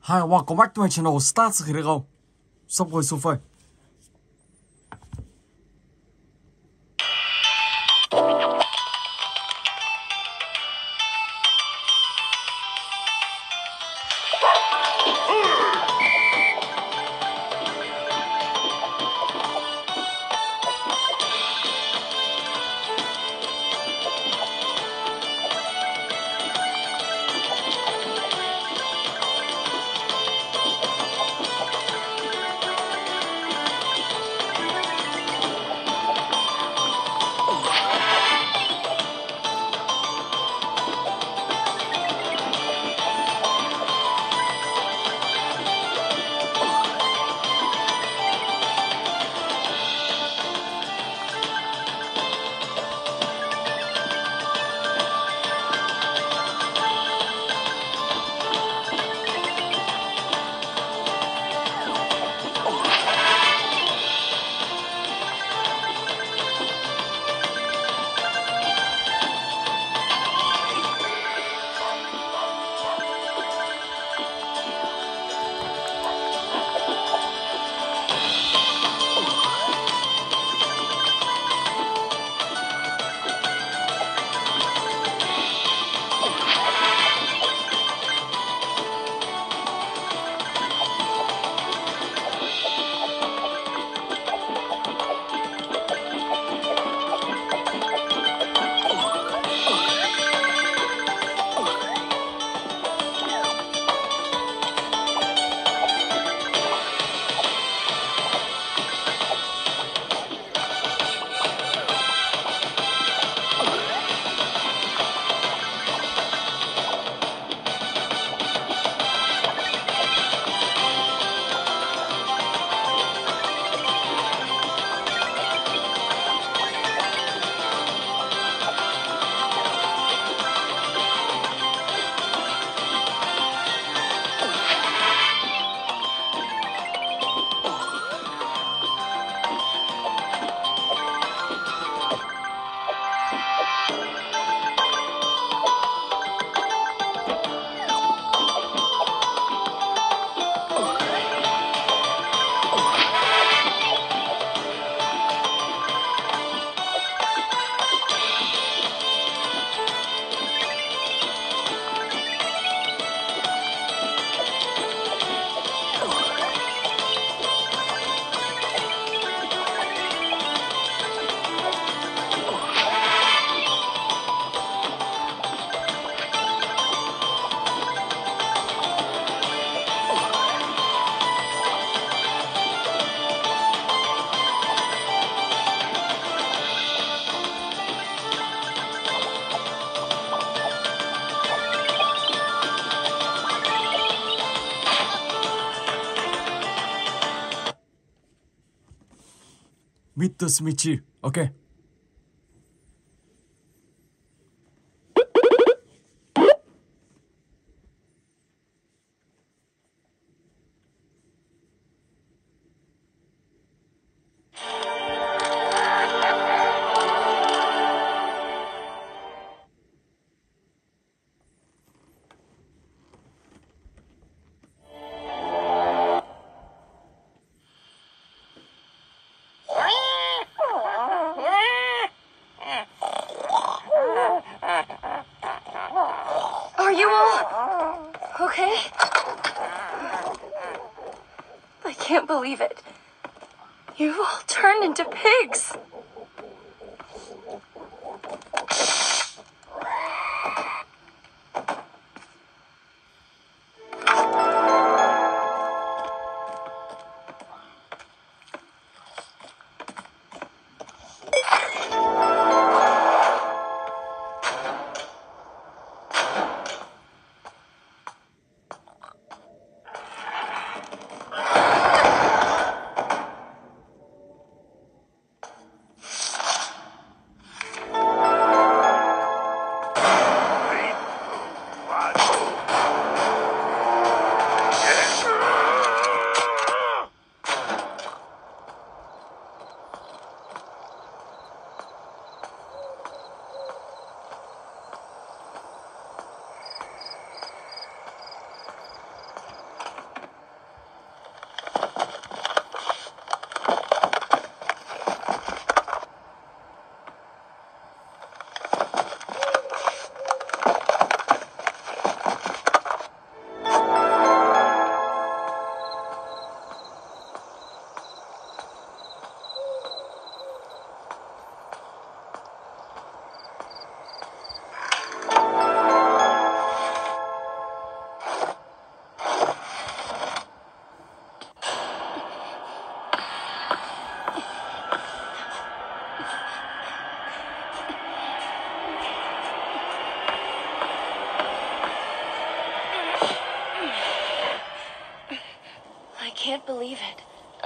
Hai quả có back to channel start sẽ khi được không? Sắp hồi xuống phơi. Meet the Smichi. Okay.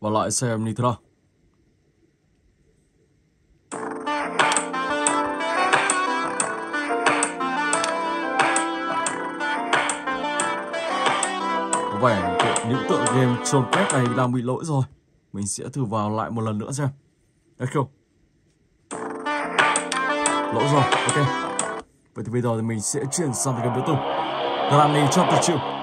Và lại xem Nitra Có vẻ những tựa game trồn quét này đang bị lỗi rồi. Mình sẽ thử vào lại một lần nữa xem. Đấy không? Lỗi rồi, ok. Vậy thì bây giờ thì mình sẽ chuyển sang cái biểu tượng. Tục Granny Chapter 2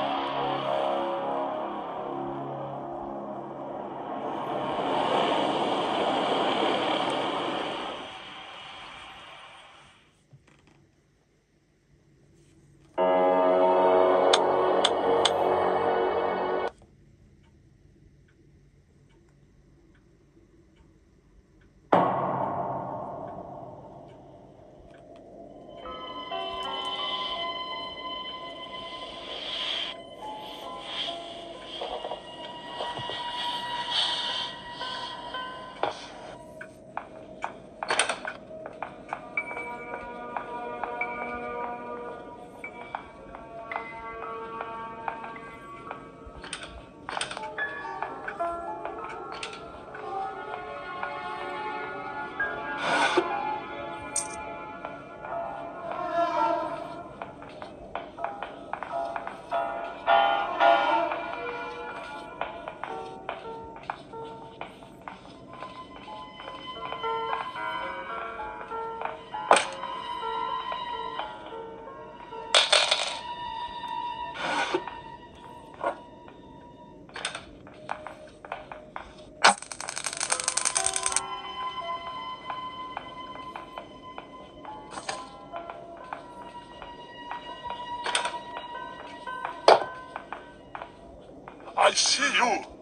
I see you.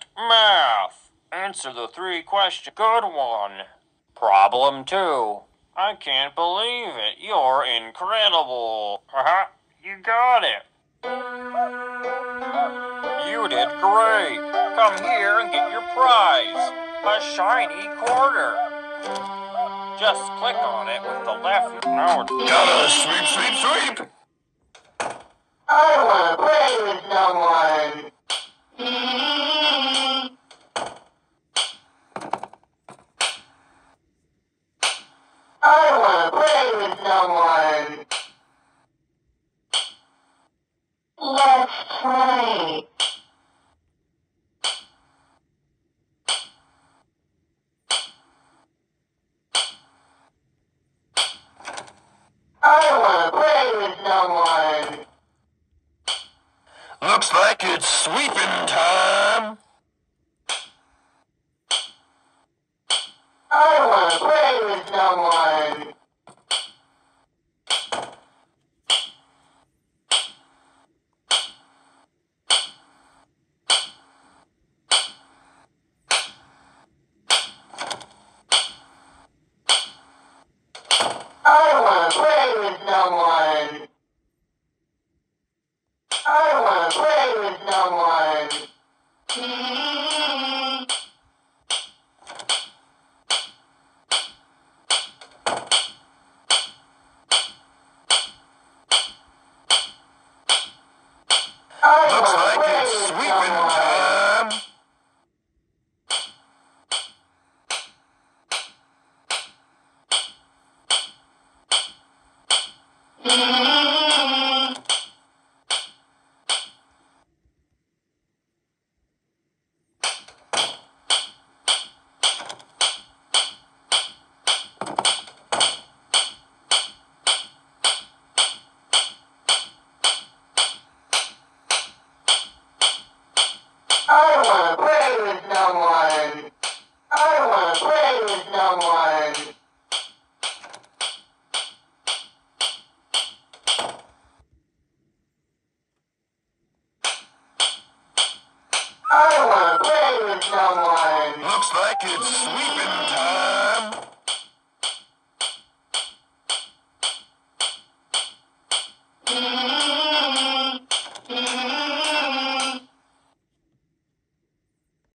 Subject, math. Answer the three questions. Good one. Problem two. I can't believe it. You're incredible. Haha, you got it. You did great. Come here and get your prize. A shiny quarter. Just click on it with the left. Now it's Gotta sweep, sweep, sweep. I don't wanna play with someone. I wanna play with someone. Let's play. I wanna play with someone. Looks like it's sweeping time. I wanna play with someone. I wanna play with someone.